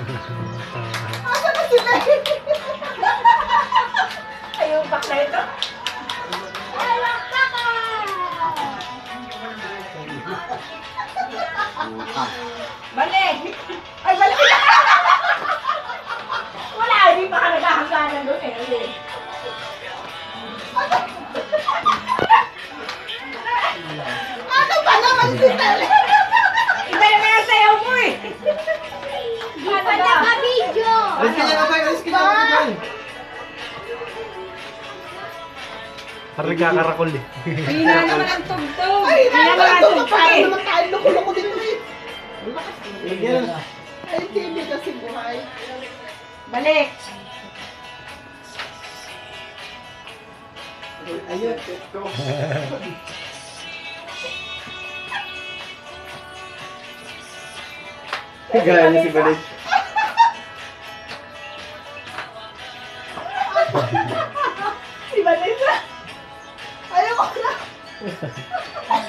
Asa na sila? Ay, yung bakla ito. Balik! Ay, balik! Wala, hindi pa ka naghahangganan doon eh. Ano ba naman sila? Iba Alis ka dyan, Abay! Alis ka! Alis ka dyan! Parang nagkakarakol eh. Hina naman ang tugtog. Ay, Hina naman ang ito tugtog para eh. naman tayo loko-loko dito eh. Yan. Ay, hindi kasi buhay. Balik. Ayun. Gaya niya si Balik. Si Vanessa. Ayoko na. Ay,